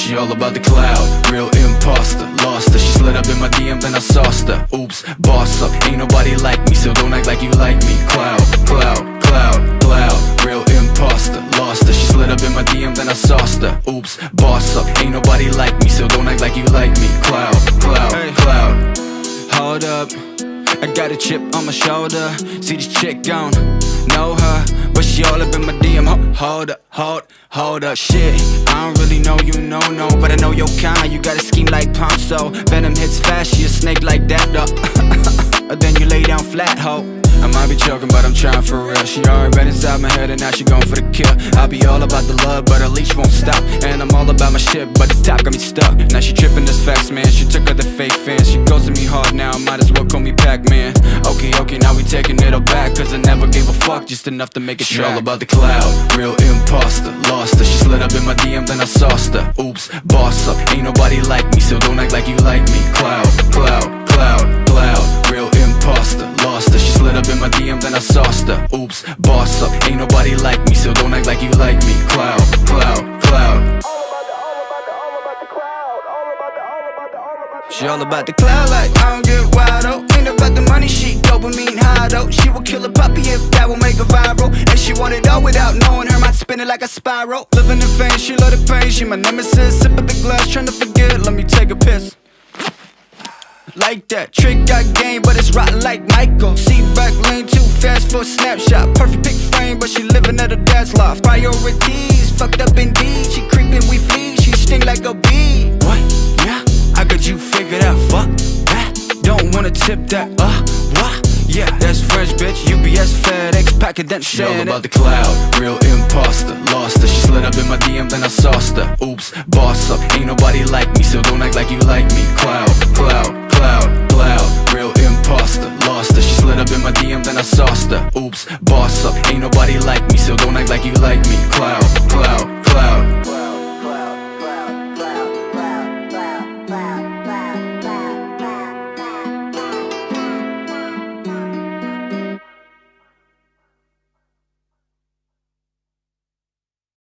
She all about the clout, real imposter Lost her, she slid up in my DM then I sauced her. Oops, boss up, ain't nobody like me So don't act like you like me. Clout, clout, clout, clout. Real imposter, lost her. She slid up in my DM then I sauced her. Oops, boss up, ain't nobody like me So don't act like you like me. Clout, clout, Hey. clout. Hold up, I got a chip on my shoulder. See this chick gone, know her, but she all up in my DM. Ho- Hold up, hold, hold up, shit. I don't really know you, no, no, but I know your kind. You got a scheme like Ponzi. Venom hits fast, she a snake like that, though. then you lay down flat, ho. I might be joking, but I'm trying for real. She already been inside my head, and now she going for the kill. I be all about the love, but her leash won't stop. And I'm all about my shit, but the top got me stuck. Now she tripping this facts, man. She took her the fake fans. She goes to me hard now, might as well call me Pac-Man. Okay, okay, now we taking it all back. Cause I never gave a fuck, just enough to make it She all about the clout, real imposter Lost her, she slid up in my DM then I sauced her. Oops, boss up, ain't nobody like me So don't act like you like me. Clout, clout, clout, clout Real imposter, lost her. She slid up in my DM then I sauced her. Oops, boss up, ain't nobody like me So don't act like you like me. Clout, clout, clout. She all about the clout like I don't get wild oh Ain't about the money, she dopamine high though She will kill a puppy if that will make her viral And she want it all without knowing her mind spinning like a spiral Living in fame, she love the pain, she my nemesis Sip of the glass, trying to forget, let me take a piss like that. Trick got game, but it's rotten like Michael. See back lane too fast for a snapshot. Perfect pick frame, but she living at her dad's loft. Priorities fucked up indeed. She creeping, we flee. She sting like a bee. What? Yeah, I got you figured out. Fuck tip that. Uh, what? Yeah, that's French bitch. UPS, FedEx, packet that She all shit. about the clout, real imposter Lost her, she slid up in my DM then I sauced her. Oops, boss up, ain't nobody like me So don't act like you like me. Clout, clout, clout, clout. Real imposter, lost her. She slid up in my DM then I sauced her. Oops, boss up, ain't nobody like me So don't act like you like me. Clout, clout